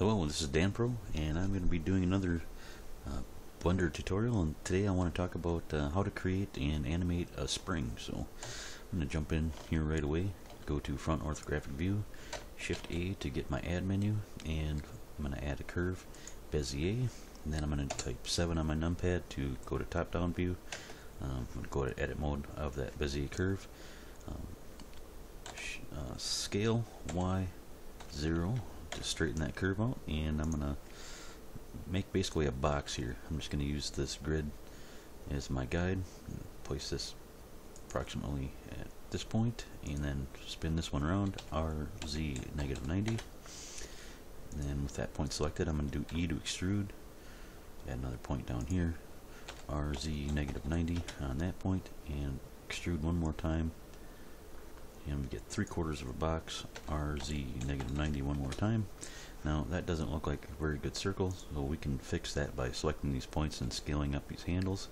Hello, this is DanPro, and I'm going to be doing another uh, Blender tutorial. And today I want to talk about uh, how to create and animate a spring. So I'm going to jump in here right away. Go to Front Orthographic View, Shift A to get my Add menu, and I'm going to add a curve, Bezier. And then I'm going to type 7 on my numpad to go to Top-Down View. Um, I'm going to go to Edit mode of that Bezier curve. Um, uh, scale Y 0 to straighten that curve out and I'm gonna make basically a box here. I'm just gonna use this grid as my guide place this approximately at this point and then spin this one around RZ negative 90 and then with that point selected I'm gonna do E to extrude add another point down here RZ negative 90 on that point and extrude one more time and we get three quarters of a box RZ negative 90 one more time. Now that doesn't look like a very good circle so we can fix that by selecting these points and scaling up these handles.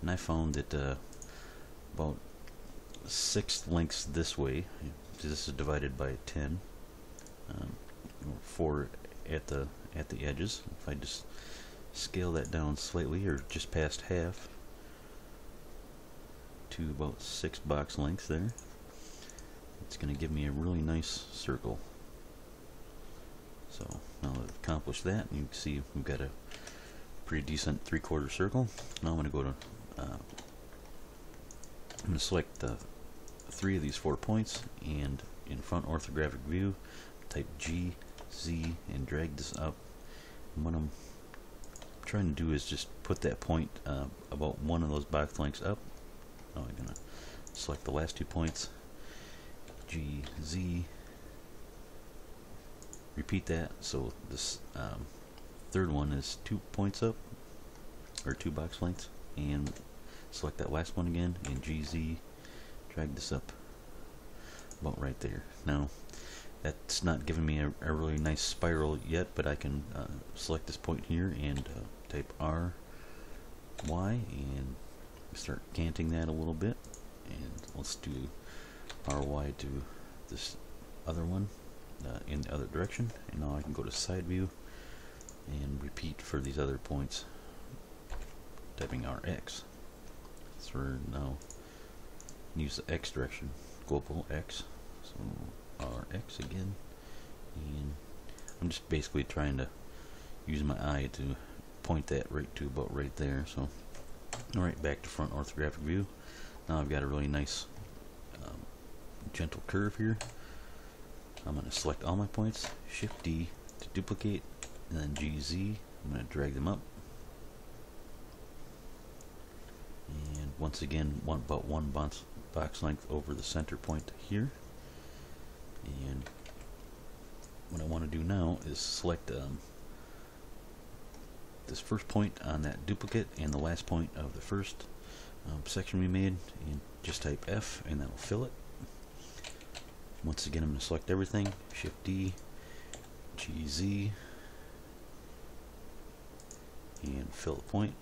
And I found that uh, about six links this way this is divided by 10 um, four at the at the edges. If I just scale that down slightly or just past half to about six box lengths there it's going to give me a really nice circle. So now that I've accomplished that, and you can see we've got a pretty decent three-quarter circle. Now I'm going to go to, uh, I'm going to select the three of these four points, and in front orthographic view, type G, Z, and drag this up. And what I'm trying to do is just put that point uh, about one of those box lengths up. Now I'm going to select the last two points G, Z. Repeat that. So this um, third one is two points up, or two box lengths, and select that last one again, and GZ. Drag this up about right there. Now, that's not giving me a, a really nice spiral yet, but I can uh, select this point here and uh, type R, Y, and start canting that a little bit. And let's do RY to this other one uh, in the other direction and now I can go to side view and repeat for these other points typing RX so we're now use the X direction. Global X so RX again and I'm just basically trying to use my eye to point that right to about right there so alright back to front orthographic view. Now I've got a really nice gentle curve here. I'm going to select all my points, Shift D to duplicate, and then GZ. I'm going to drag them up. And once again, one about one box, box length over the center point here. And what I want to do now is select um, this first point on that duplicate and the last point of the first um, section we made and just type F and that'll fill it once again, I'm going to select everything, Shift D, GZ, and fill the point.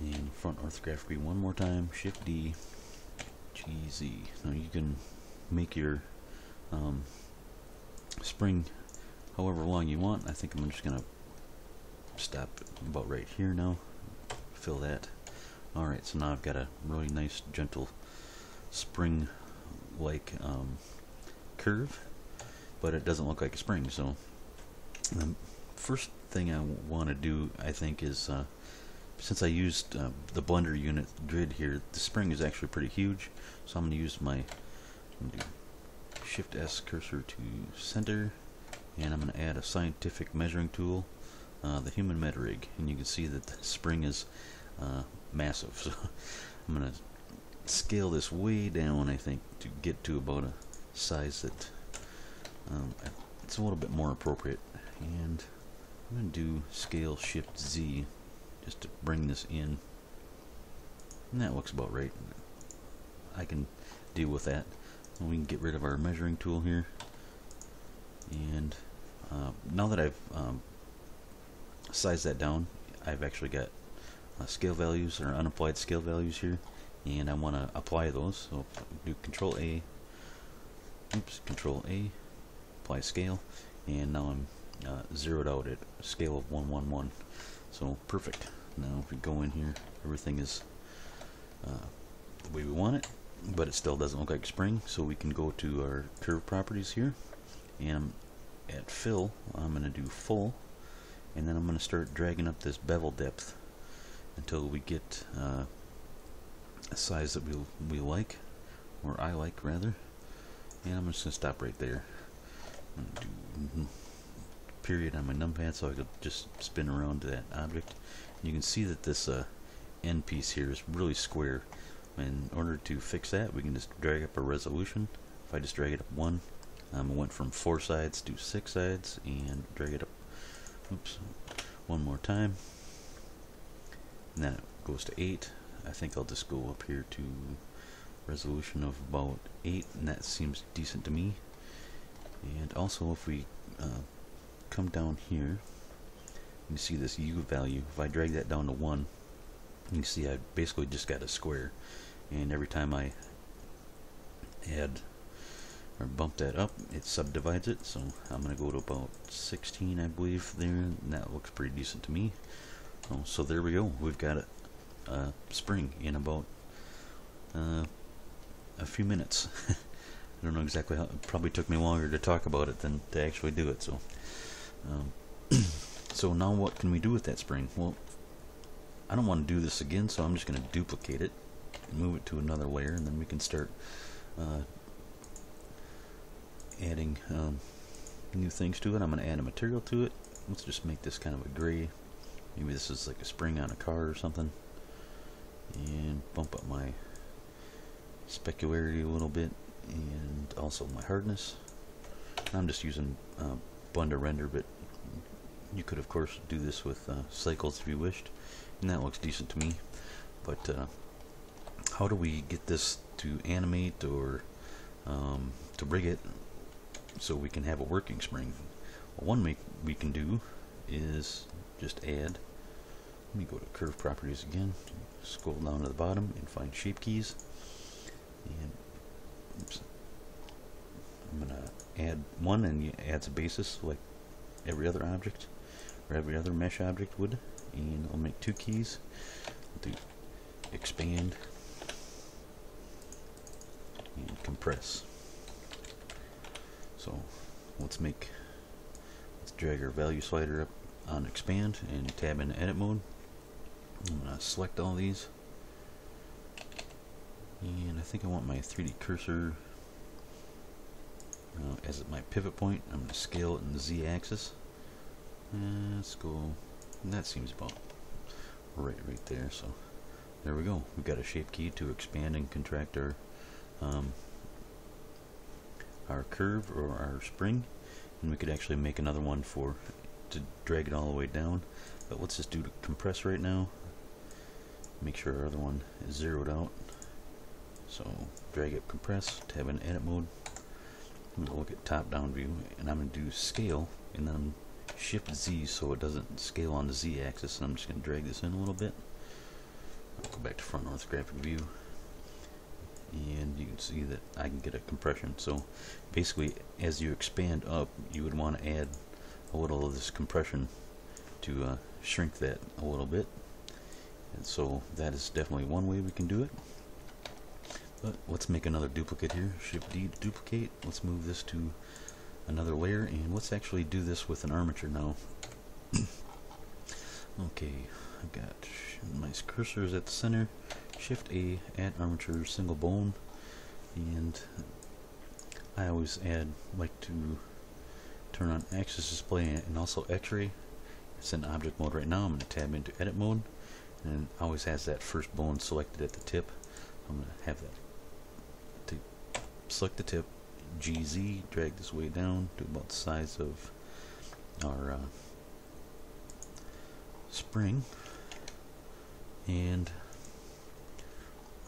And front orthography one more time, Shift D, GZ. Now you can make your um, spring however long you want. I think I'm just going to stop about right here now, fill that. Alright, so now I've got a really nice, gentle spring like um, curve but it doesn't look like a spring so the first thing I want to do I think is uh, since I used uh, the blender unit grid here the spring is actually pretty huge so I'm going to use my shift S cursor to center and I'm going to add a scientific measuring tool uh, the human rig, and you can see that the spring is uh, massive so I'm going to scale this way down, I think, to get to about a size that um, it's a little bit more appropriate. And I'm going to do scale shift Z just to bring this in. And that looks about right. I can deal with that. And we can get rid of our measuring tool here. And uh, now that I've um, sized that down, I've actually got uh, scale values or unapplied scale values here and I want to apply those. So do control A. Oops control A. Apply scale, and now I'm uh, zeroed out at a scale of 111. So perfect. Now if we go in here, everything is uh, the way we want it, but it still doesn't look like spring, so we can go to our curve properties here, and at fill, I'm going to do full, and then I'm going to start dragging up this bevel depth until we get uh, size that we we like, or I like rather. And I'm just to stop right there. do period on my numpad so I could just spin around to that object. And you can see that this uh, end piece here is really square. In order to fix that, we can just drag up a resolution. If I just drag it up one, um, I went from four sides to six sides, and drag it up, oops, one more time. And then it goes to eight. I think I'll just go up here to resolution of about 8 and that seems decent to me. And also if we uh, come down here you see this U value. If I drag that down to 1 you see I basically just got a square. And every time I add or bump that up it subdivides it. So I'm gonna go to about 16 I believe there. And that looks pretty decent to me. Oh, so there we go. We've got a, a spring in about uh, a few minutes. I don't know exactly how. It probably took me longer to talk about it than to actually do it. So, um, so now what can we do with that spring? Well, I don't want to do this again, so I'm just going to duplicate it and move it to another layer, and then we can start uh, adding um, new things to it. I'm going to add a material to it. Let's just make this kind of a gray. Maybe this is like a spring on a car or something. And bump up my specularity a little bit and also my hardness. I'm just using uh, Blender render but you could of course do this with uh, cycles if you wished and that looks decent to me. But uh, how do we get this to animate or um, to rig it so we can have a working spring? Well, one we, we can do is just add let me go to curve properties again. Scroll down to the bottom and find shape keys. And oops, I'm gonna add one and it adds a basis like every other object or every other mesh object would. And I'll make two keys. Do expand and compress. So let's make let's drag our value slider up on expand and tab into edit mode I'm gonna select all these and I think I want my 3D cursor uh, as my pivot point. I'm going to scale it in the z-axis. let's go. that seems about right, right there. So there we go. We've got a shape key to expand and contract our um, our curve or our spring, and we could actually make another one for to drag it all the way down. But let's just do compress right now. Make sure our other one is zeroed out. So drag it, compress, tab in edit mode. I'm going to look at top down view and I'm going to do scale and then shift Z so it doesn't scale on the Z axis and I'm just going to drag this in a little bit. I'll go back to front orthographic view and you can see that I can get a compression. So basically as you expand up you would want to add a little of this compression to uh, shrink that a little bit. And so that is definitely one way we can do it. But let's make another duplicate here. Shift D to duplicate. Let's move this to another layer and let's actually do this with an armature now. okay, I've got my cursors at the center. Shift A, add armature, single bone, and I always add like to turn on axis display and also X-ray. It's in object mode right now. I'm going to tab into edit mode, and always has that first bone selected at the tip. I'm going to have that to select the tip, GZ, drag this way down to about the size of our uh, spring, and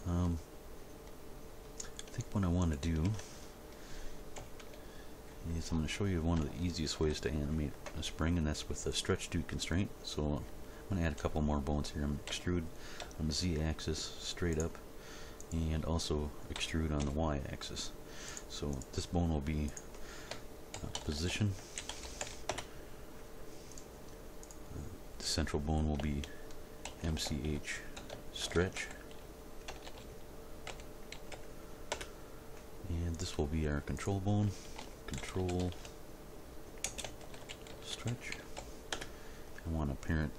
um, I think what I want to do is I'm going to show you one of the easiest ways to animate a spring, and that's with the stretch to constraint. So I'm going to add a couple more bones here. I'm extrude on the z-axis straight up and also extrude on the y-axis. So this bone will be uh, position. the central bone will be MCH stretch. And this will be our control bone, control stretch. I want to parent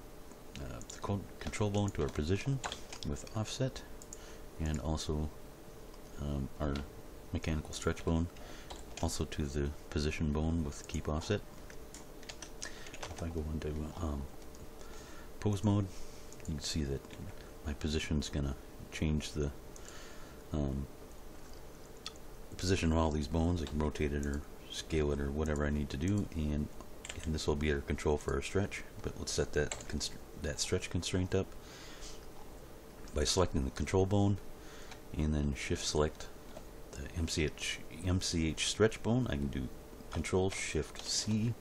uh, the control bone to our position with offset and also um, our mechanical stretch bone also to the position bone with keep offset. If I go into um, pose mode, you can see that my position is going to change the um, position of all these bones. I can rotate it or scale it or whatever I need to do, and and this will be our control for our stretch. But let's set that that stretch constraint up by selecting the control bone, and then shift select the MCH MCH stretch bone. I can do Control Shift C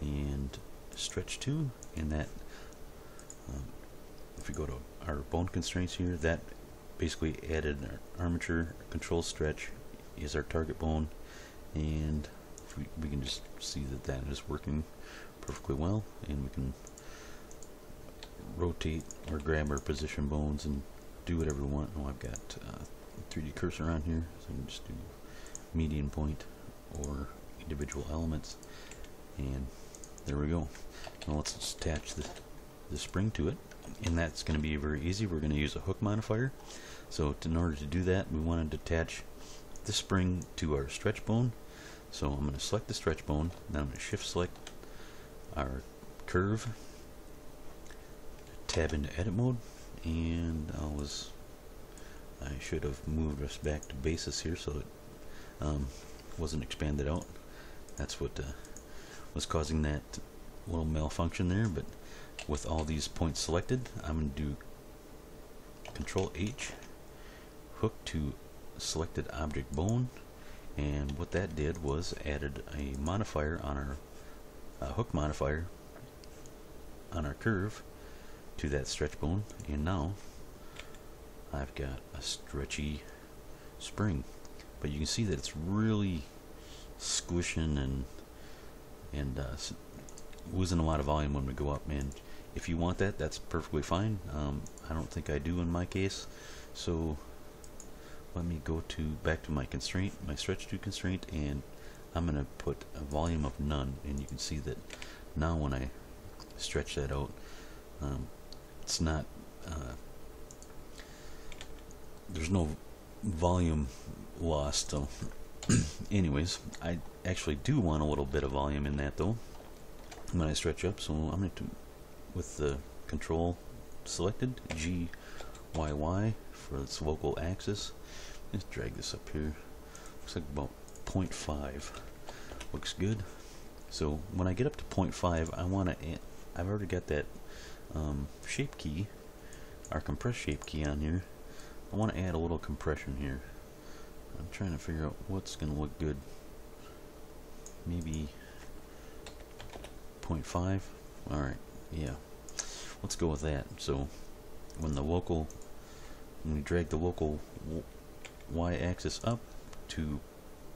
and stretch to, and that um, if we go to our bone constraints here, that basically added our armature control stretch is our target bone and we, we can just see that that is working perfectly well and we can rotate or grab our position bones and do whatever we want. Oh, I've got uh, 3D cursor on here so I can just do median point or individual elements and there we go. Now let's attach the, the spring to it and that's going to be very easy. We're going to use a hook modifier. So in order to do that, we want to attach the spring to our stretch bone. So I'm going to select the stretch bone, then I'm going to shift select our curve, tab into edit mode, and I was I should have moved us back to basis here so it um, wasn't expanded out. That's what uh, was causing that little malfunction there, but with all these points selected, I'm going to do Control H, hook to selected object bone, and what that did was added a modifier on our uh, hook modifier on our curve to that stretch bone, and now I've got a stretchy spring. But you can see that it's really squishing and and uh, losing a lot of volume when we go up, man if you want that, that's perfectly fine. Um, I don't think I do in my case. So let me go to back to my constraint, my stretch to constraint, and I'm going to put a volume of none. And you can see that now when I stretch that out, um, it's not, uh, there's no volume loss So anyways, I actually do want a little bit of volume in that though when I stretch up. So I'm going to with the control selected, G, Y, Y for its local axis. Let's drag this up here. Looks like about 0.5. Looks good. So when I get up to 0.5, I want to. I've already got that um, shape key, our compress shape key on here. I want to add a little compression here. I'm trying to figure out what's going to look good. Maybe 0.5. All right yeah let's go with that so when the local when we drag the local y-axis up to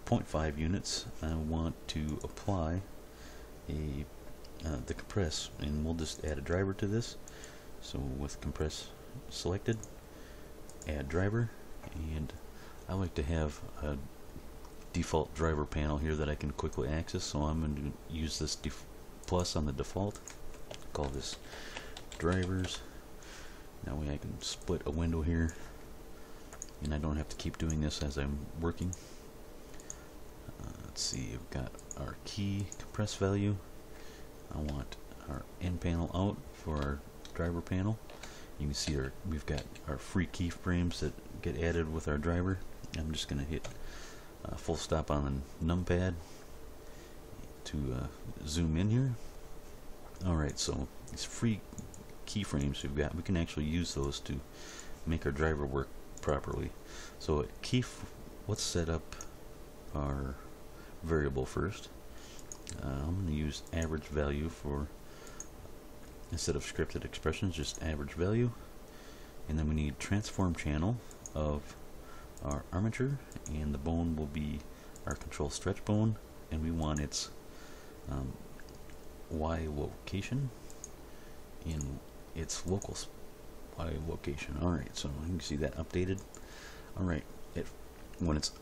0.5 units I want to apply a uh, the compress and we'll just add a driver to this so with compress selected add driver and I like to have a default driver panel here that I can quickly access so I'm going to use this plus on the default call this drivers. That way I can split a window here and I don't have to keep doing this as I'm working. Uh, let's see, we've got our key compress value. I want our N panel out for our driver panel. You can see our we've got our free keyframes that get added with our driver. I'm just going to hit uh, full stop on the numpad to uh, zoom in here Alright, so these free keyframes we've got, we can actually use those to make our driver work properly. So key, let's set up our variable first. Uh, I'm going to use average value for, instead of scripted expressions, just average value. And then we need transform channel of our armature, and the bone will be our control stretch bone, and we want its um, Y location in its local Y location. Alright, so you can see that updated. Alright, it when it's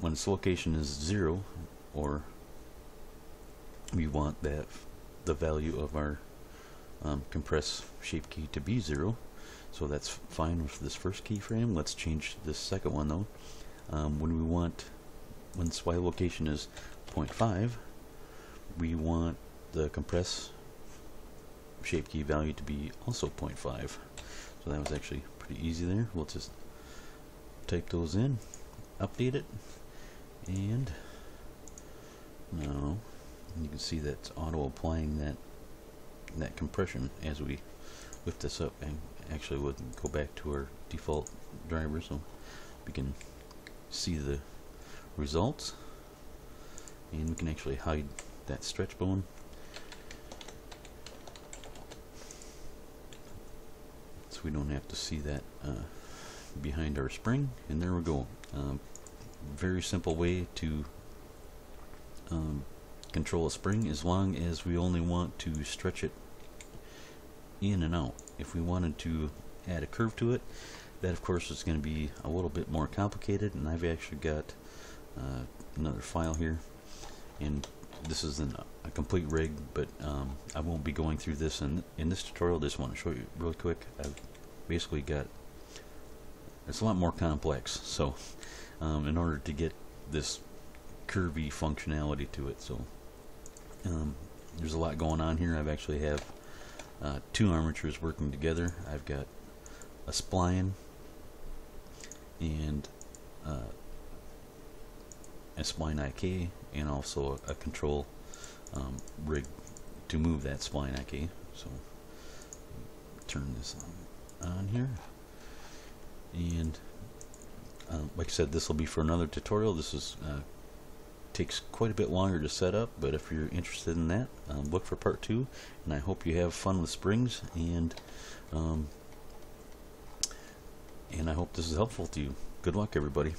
when its location is zero or we want that the value of our um, compress shape key to be zero. So that's fine with this first keyframe. Let's change this second one though. Um, when we want when Y location is 0.5 we want the compress shape key value to be also 0.5 so that was actually pretty easy there. We'll just type those in update it and now you can see that it's auto applying that that compression as we lift this up. And actually we'll go back to our default driver so we can see the results. And we can actually hide that stretch bone. So we don't have to see that uh, behind our spring. And there we go. Um, very simple way to um, control a spring as long as we only want to stretch it in and out. If we wanted to add a curve to it, that of course is going to be a little bit more complicated and I've actually got uh, another file here and this is a complete rig but um, I won't be going through this in, in this tutorial just want to show you really quick I've basically got it's a lot more complex so um, in order to get this curvy functionality to it so um, there's a lot going on here. I've actually have uh, two armatures working together. I've got a spline and uh, a spline IK and also a, a control um, rig to move that spline IK so turn this on, on here. And uh, like I said this will be for another tutorial. This is uh, takes quite a bit longer to set up but if you're interested in that um, look for part two and I hope you have fun with springs and um, and I hope this is helpful to you. Good luck everybody